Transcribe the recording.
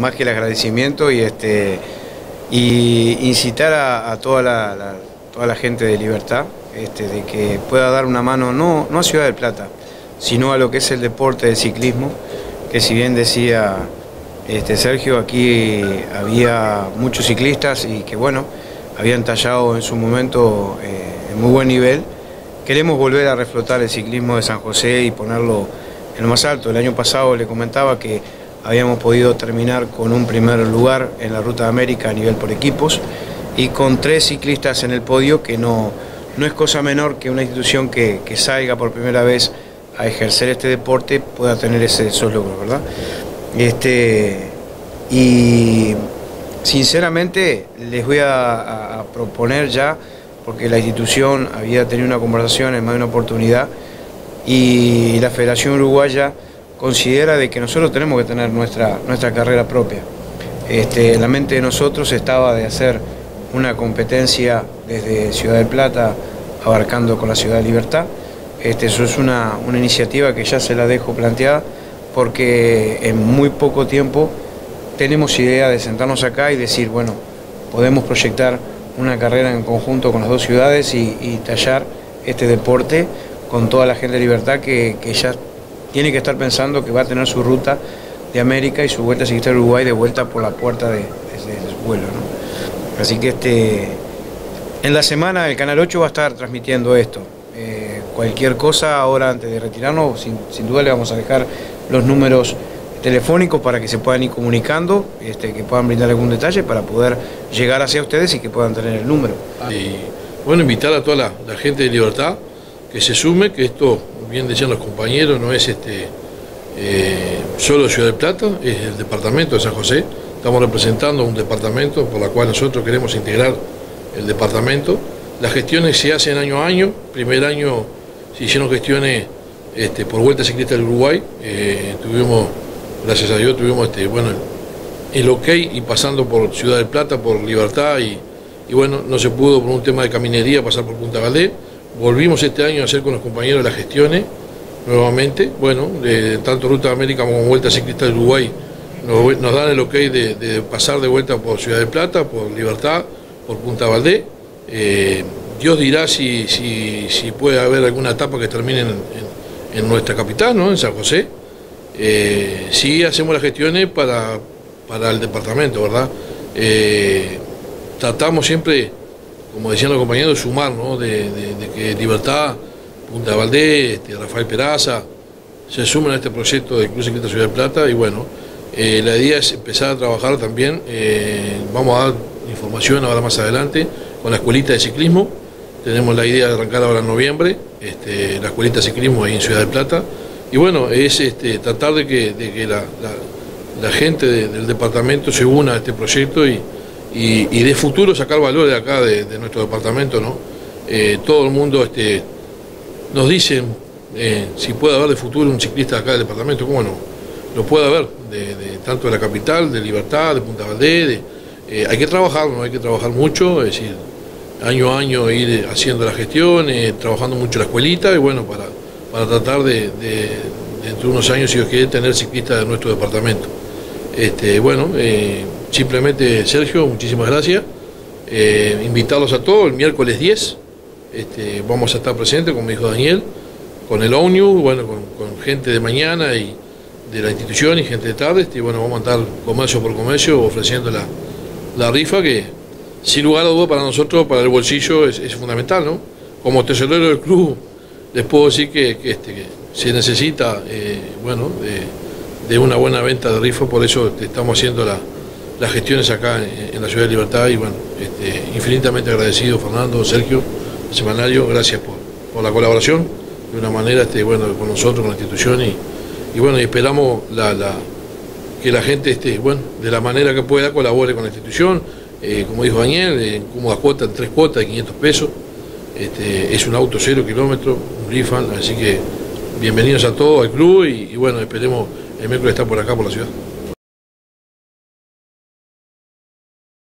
más que el agradecimiento y este y incitar a, toda, la, toda la gente de Libertad este, de que pueda dar una mano no, no a Ciudad del Plata, sino a lo que es el deporte del ciclismo, que si bien decía este, Sergio, aquí había muchos ciclistas y que bueno, habían tallado en su momento eh, en muy buen nivel. Queremos volver a reflotar el ciclismo de San José y ponerlo en lo más alto. El año pasado le comentaba que habíamos podido terminar con un primer lugar en la Ruta de América a nivel por equipos y con tres ciclistas en el podio, que no, no es cosa menor que una institución que, salga por primera vez a ejercer este deporte pueda tener esos logros, ¿verdad? Este, y sinceramente les voy a, proponer ya, porque la institución había tenido una conversación en más de una oportunidad, y la Federación Uruguaya considera de que nosotros tenemos que tener nuestra, nuestra carrera propia. Este, la mente de nosotros estaba de hacer una competencia desde Ciudad del Plata, abarcando con la Ciudad de Libertad. Este, eso es una, una iniciativa que ya se la dejo planteada porque en muy poco tiempo tenemos idea de sentarnos acá y decir, bueno, podemos proyectar una carrera en conjunto con las dos ciudades y, tallar este deporte con toda la gente de libertad que, ya tiene que estar pensando que va a tener su ruta de América y su vuelta a seguir Uruguay de vuelta por la puerta de, su vuelo. Así que este, en la semana el Canal 8 va a estar transmitiendo esto. Eh, cualquier cosa ahora antes de retirarnos, sin, sin duda le vamos a dejar los números telefónicos para que se puedan ir comunicando, este, que puedan brindar algún detalle para poder llegar hacia ustedes y que puedan tener el número. Y bueno, invitar a toda la, gente de Libertad que se sume, que esto, bien decían los compañeros, no es este eh, solo Ciudad de Plata, es el departamento de San José. Estamos representando un departamento por la cual nosotros queremos integrar el departamento. Las gestiones se hacen año a año. Primer año se hicieron gestiones este, por Vuelta Ciclista del Uruguay. Eh, tuvimos, gracias a Dios, tuvimos este, bueno, el ok y pasando por Ciudad del Plata, por Libertad y, bueno, no se pudo por un tema de caminería pasar por Punta Valdés. Volvimos este año a hacer con los compañeros las gestiones nuevamente. Bueno, tanto Ruta de América como Vuelta Ciclista del Uruguay nos, dan el ok de, pasar de vuelta por Ciudad del Plata, por Libertad, por Punta Valdés. Eh, Dios dirá si, si, puede haber alguna etapa que termine en en nuestra capital, ¿no? en San José. Eh, sí hacemos las gestiones para, para el departamento, ¿verdad? Eh, tratamos siempre, como decían los compañeros, de sumar, ¿no? de, que Libertad, Punta Valdés, este, Rafael Peraza, se sumen a este proyecto de Cruz Ciclista Ciudad de Plata y bueno, eh, la idea es empezar a trabajar también, vamos a dar información ahora más adelante con la escuelita de ciclismo, tenemos la idea de arrancar ahora en noviembre, este, la escuelita de ciclismo ahí en Ciudad de Plata. Y bueno, es este, tratar de que, la, gente del departamento se una a este proyecto y, de futuro sacar valor de acá, de, nuestro departamento. ¿no? Eh, todo el mundo este, nos dice eh, si puede haber de futuro un ciclista acá del departamento, ¿cómo no? Lo puede haber, de, tanto de la capital, de Libertad, de Punta Valdés. Eh, hay que trabajar, ¿no? hay que trabajar mucho, es decir, año a año ir haciendo la gestión, trabajando mucho la escuelita y bueno, para, para tratar de, de, unos años, si Dios quiere, tener ciclistas de nuestro departamento. Este, bueno, eh, simplemente Sergio, muchísimas gracias. Eh, invitarlos a todos, el miércoles 10 este, vamos a estar presentes, como dijo Daniel, con el ONU, bueno, con, gente de mañana y de la institución y gente de tarde, este, y bueno, vamos a estar comercio por comercio ofreciendo la, la rifa que sin lugar a duda para nosotros, para el bolsillo, es, fundamental, ¿no? Como tesorero del club, les puedo decir que, este, se necesita, eh, bueno, de, una buena venta de rifa, por eso estamos haciendo las gestiones acá en, la Ciudad de Libertad. Y bueno, este, infinitamente agradecido Fernando, Sergio, semanario, gracias por, la colaboración, de una manera, este, bueno, con nosotros, con la institución. Y, bueno, y esperamos que la gente, este, bueno, de la manera que pueda colabore con la institución, eh, como dijo Daniel, en cómoda cuota, en tres cuotas de 500 pesos. Este, es un auto cero kilómetros, un Rifan, así que bienvenidos a todos al club. Y bueno, esperemos el miércoles estar por acá por la ciudad.